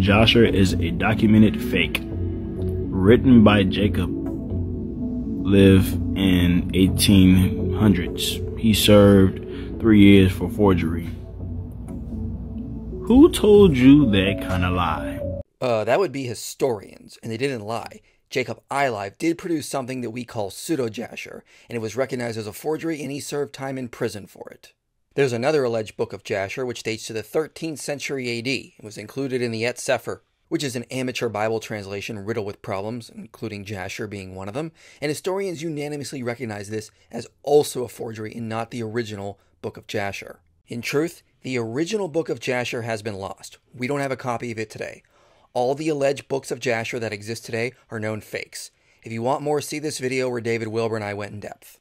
Jasher is a documented fake, written by Jacob Ilive in 1800s. He served three years for forgery. Who told you that kind of lie? Uh, that would be historians, and they didn't lie. Jacob Ilive did produce something that we call pseudo Jasher, and it was recognized as a forgery, and he served time in prison for it. There's another alleged book of Jasher, which dates to the 13th century AD and was included in the Eth Cepher, which is an amateur Bible translation riddled with problems, including Jasher being one of them, and historians unanimously recognize this as also a forgery and not the original Book of Jasher. In truth, the original Book of Jasher has been lost. We don't have a copy of it today. All the alleged books of Jasher that exist today are known fakes. If you want more, see this video where David Wilber and I went in depth.